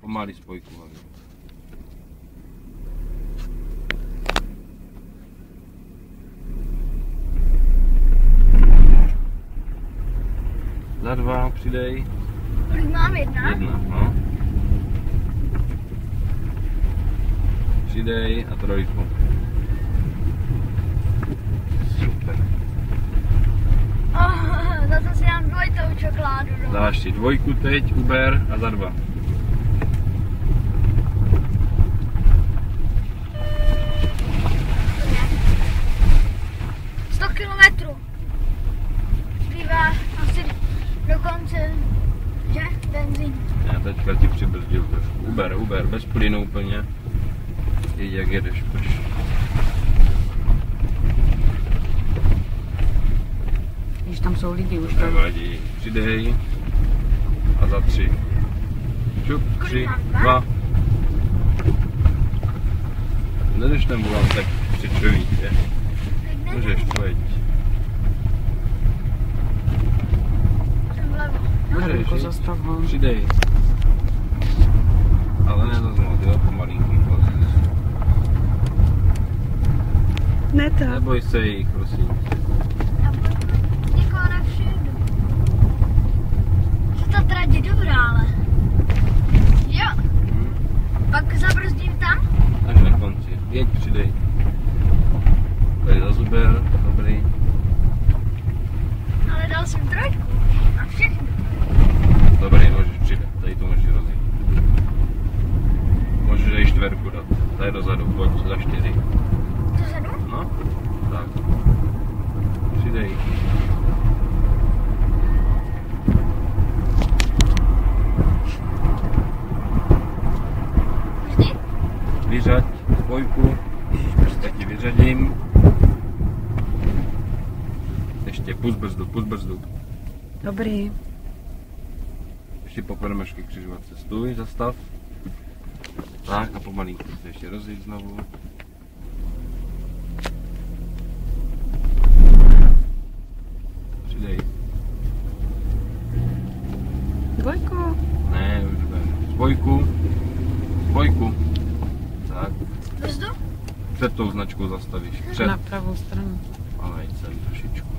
Pomalý spojku. Za dva přidej. Kolik mám jedna? Jedna, no. Přidej a trojku. Super. Oh, za to si dám dvojitou čokoládu. No. Dáš si dvojku teď, Uber a za dva. Teďka ti přibrzdil. Uber, Uber, bez plynu úplně. Jeď jak jedeš, proč? Když tam jsou lidi už to. Nevadí. Přidej. A za tři. Čup, tři, dva. Nedeš ten volant tak křičovitě. Můžeš, pojď. Můžeš. Přidej. Ale ne zas moc, jo, pomalinký. Ne tak. Neboj se jich, prosím. Já budu nikoho nevšimnu. Co ta trať je dobrá, ale. Jo, Hm? pak zabrzdím tam. Až na konci. Jeď, přidej. Tady za zuber, dobrý. Ale dal jsem trojku. A všechno. Dobrý, můžeš přidat. Tady to můžeš rozjet. Můžeš i čtverku dát. Tady dozadu, pojď za čtyři. No, tak. Přidej. Vyřaď spojku. Já ti vyřadím. Ještě pus brzdu, pus brzdu. Dobrý. Ještě popereme ke křižovatce. Stůj, zastav. Tak a pomalinku se ještě rozjít znovu. Přidej. Dvojko. Ne. Spojku. Spojku. Tak. Brzdu? Před tou značkou zastavíš. Před. Na pravou stranu. Ale jít sem trošičku.